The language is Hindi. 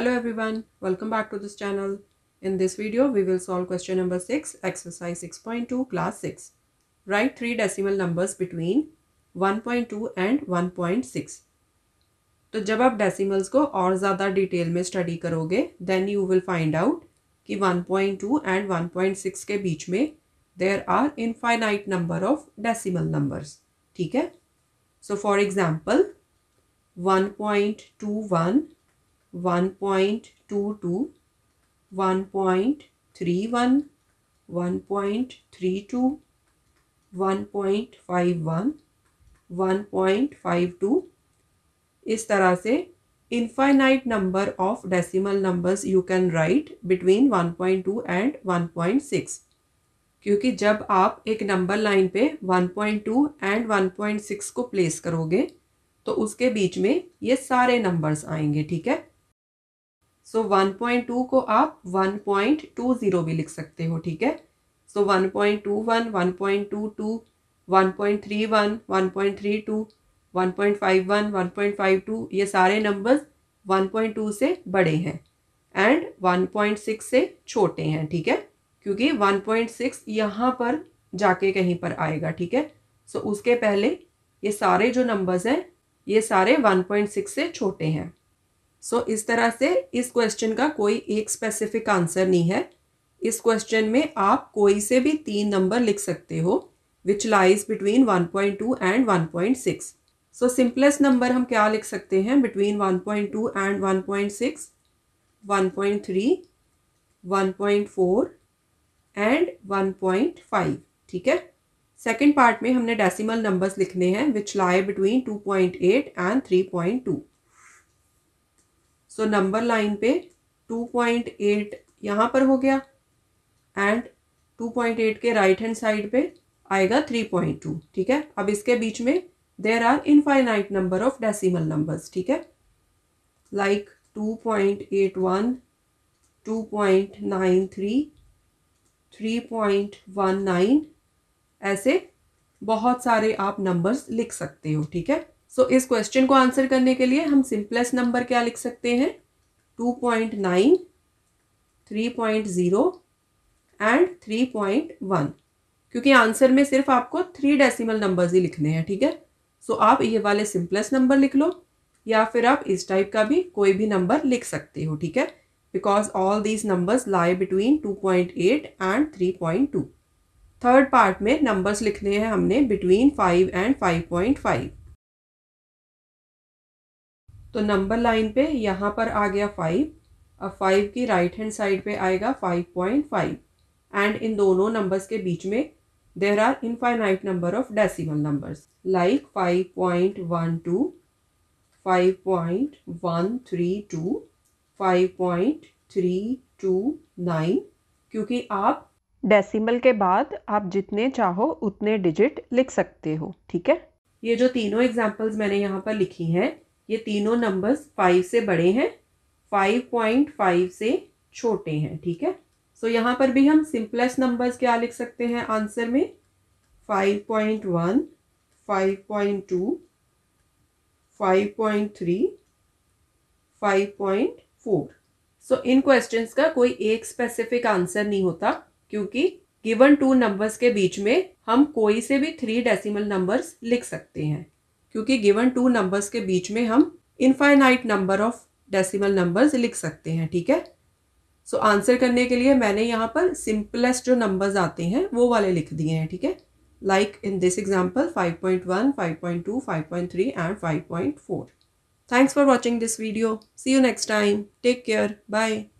Hello everyone, welcome back to this channel. In this video, we will solve question number 6, exercise 6.2, class 6. Write three decimal numbers between 1.2 and 1.6. तो जब आप डेसिमल्स को और ज़्यादा डिटेल में स्टडी करोगे then you will find out कि 1.2 एंड 1.6 के बीच में there are infinite number of decimal numbers ठीक है सो फॉर एग्जांपल 1.21 1.22 1.31 1.32 1.51 1.52 इस तरह से infinite number of decimal numbers you can write between 1.2 and 1.6 क्योंकि जब आप एक नंबर लाइन पे 1.2 एंड 1.6 को प्लेस करोगे तो उसके बीच में ये सारे नंबर्स आएँगे, ठीक है? सो so, 1.2 को आप 1.20 भी लिख सकते हो ठीक है सो 1.21 1.22 1.31 1.32 1.51 1.52 ये सारे नंबर्स 1.2 से बड़े हैं एंड 1.6 से छोटे हैं ठीक है क्योंकि 1.6 यहाँ पर जाके कहीं पर आएगा ठीक है सो so, उसके पहले ये सारे जो नंबर्स हैं ये सारे 1.6 से छोटे हैं सो so, इस तरह से इस क्वेश्चन का कोई एक स्पेसिफिक आंसर नहीं है। इस क्वेश्चन में आप कोई से भी तीन नंबर लिख सकते हो which lies between 1.2 and 1.6 so simplest number हम क्या लिख सकते हैं? बिटवीन 1.2 एंड 1.6 1.3 1.4 एंड 1.5 ठीक है? सेकेंड पार्ट में हमने डेसिमल नंबर्स लिखने हैं which lie between 2.8 and 3.2 so number line पे 2.8 यहाँ पर हो गया एंड 2.8 के राइट हैंड साइड पे आएगा 3.2 ठीक है? अब इसके बीच में there are infinite number of decimal numbers ठीक है? लाइक 2.81 2.93 3.19 ऐसे बहुत सारे आप नंबर्स लिख सकते हो, ठीक है? सो इस क्वेश्चन को आंसर करने के लिए हम सिंपलेस्ट नंबर क्या लिख सकते हैं? 2.9 3.0 एंड 3.1 क्योंकि आंसर में सिर्फ़ आपको थ्री डेसिमल नंबर्स ही लिखने हैं ठीक है? सो so, आप ये वाले सिंपलेस्ट नंबर लिख लो या फिर आप इस टाइप का भी कोई भी नंबर लिख सकते हो ठीक है? Because all these numbers lie between 2.8 and 3.2 third part में नंबर्स लिखने हैं हमने बिटवीन 5 एंड 5.5 तो नंबर लाइन पे यहाँ पर आ गया फाइव अब फाइव की राइट हैंड साइड पे आएगा 5.5 एंड इन दोनों नंबर्स के बीच में there are infinite number of decimal numbers like 5.12 5.132 5.329 क्योंकि आप डेसिमल के बाद आप जितने चाहो उतने डिजिट लिख सकते हो, ठीक है? ये जो तीनों एग्जांपल्स मैंने यहाँ पर लिखी हैं ये तीनों नंबर्स फाइव से बड़े हैं फाइव पॉइंट फाइव से छोटे हैं ठीक है? सो so, यहाँ पर भी हम सिंपलेस्ट नंबर्स क्या लिख सकते हैं आंसर में? Five point one five point two five point three five point four so इन क्वेश्चंस का कोई एक स्पेसिफिक आंसर नहीं होता क्योंकि गिवन टू नंबर्स के बीच में हम कोई से भी थ्री डेसिमल नंबर्स लिख सकते हैं। क्योंकि गिवन टू नंबर्स के बीच में हम infinite number of decimal numbers लिख सकते हैं ठीक है सो so, आंसर करने के लिए मैंने यहाँ पर सिंपलेस्ट जो नंबर्स आते हैं वो वाले लिख दिए हैं ठीक है like in this example 5.1, 5.2, 5.3 and 5.4. Thanks for watching this video. See you next time. Take care. Bye.